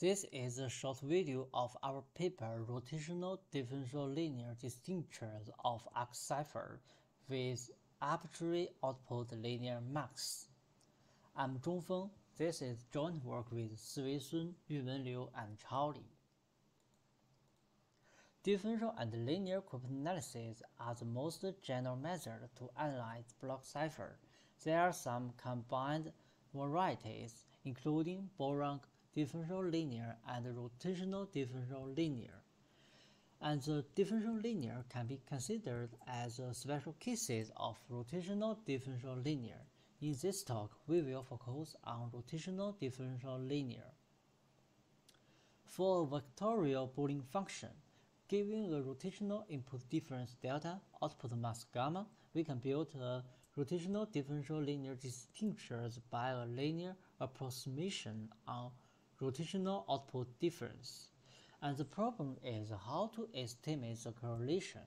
This is a short video of our paper Rotational Differential Linear Distinguishers of ARX Cipher with Arbitrary Output Linear Masks. I'm Zhongfeng. This is joint work with Siwei Sun, Yunwen Liu, and Chao Li. Differential and linear cryptanalysis are the most general method to analyze block cipher. There are some combined varieties, including boomerang differential linear and rotational differential linear. And the differential linear can be considered as a special cases of rotational differential linear. In this talk, we will focus on rotational differential linear. For a vectorial Boolean function, given a rotational input difference delta, output mask gamma, we can build a rotational differential linear distinguishers by a linear approximation on rotational output difference. And the problem is how to estimate the correlation.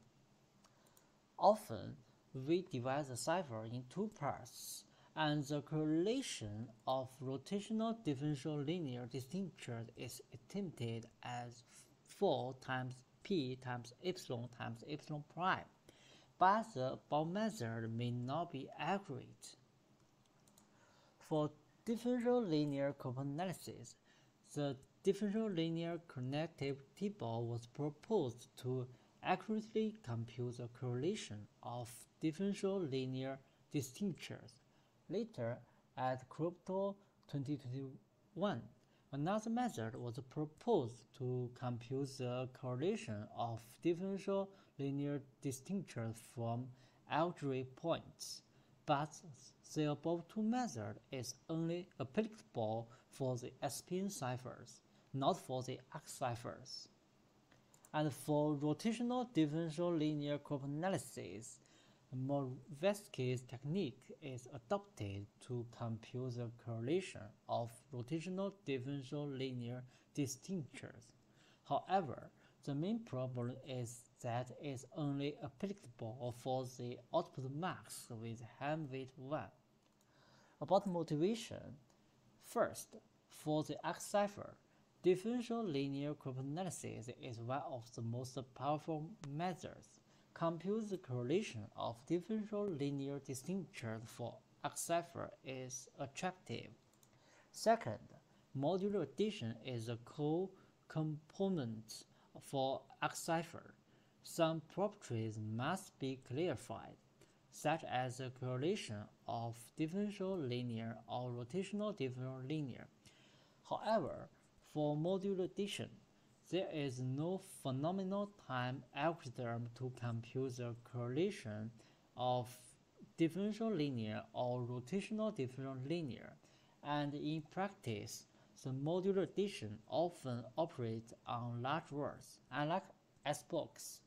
Often, we divide the cipher in two parts, and the correlation of rotational differential linear distinguishers is estimated as 4 times p times epsilon times epsilon prime, but the above method may not be accurate. For differential linear cryptanalysis, the differential linear connectivity table was proposed to accurately compute the correlation of differential linear distinguishers. Later, at Crypto 2021, another method was proposed to compute the correlation of differential linear distinguishers from algebraic points, but the above two methods is only applicable for the SPN ciphers, not for the ARX ciphers. And for rotational differential linear cryptanalysis, Morawiecki's technique is adopted to compute the correlation of rotational differential linear distinguishers. However, the main problem is that it's only applicable for the output masks with Hamming weight 1. About motivation, First, for the ARX cipher, differential linear cryptanalysis is one of the most powerful methods. Compute the correlation of differential linear distinguishers for ARX cipher is attractive. Second, modular addition is a core component for ARX cipher. Some properties must be clarified such as the correlation of differential linear or rotational differential linear. However, for modular addition, there is no polynomial time algorithm to compute the correlation of differential linear or rotational differential linear, and in practice, the modular addition often operates on large words, unlike SBox.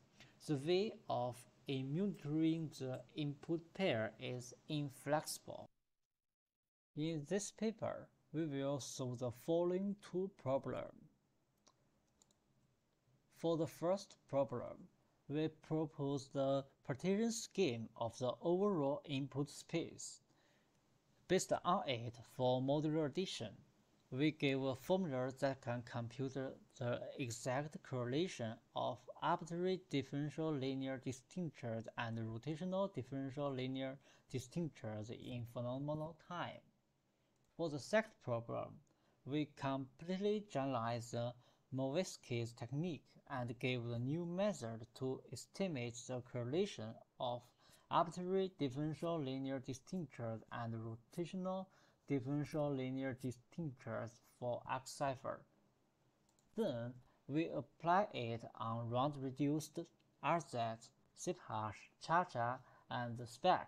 The way of Immunturing the input pair is inflexible. In this paper, we will solve the following two problems. For the first problem, we propose the partition scheme of the overall input space. Based on it for modular addition, we give a formula that can compute the exact correlation of arbitrary differential linear distinguishers and rotational differential linear distinguishers in polynomial time. For the second problem, we completely generalize the technique and gave the new method to estimate the correlation of arbitrary differential linear distinguishers and rotational differential linear distinguishers for ARX cipher. Then we apply it on round-reduced Alzette, SipHash, ChaCha, and Speck,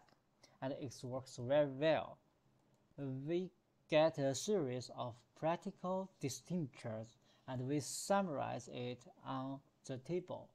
and it works very well. We get a series of practical distinguishers and we summarize it on the table.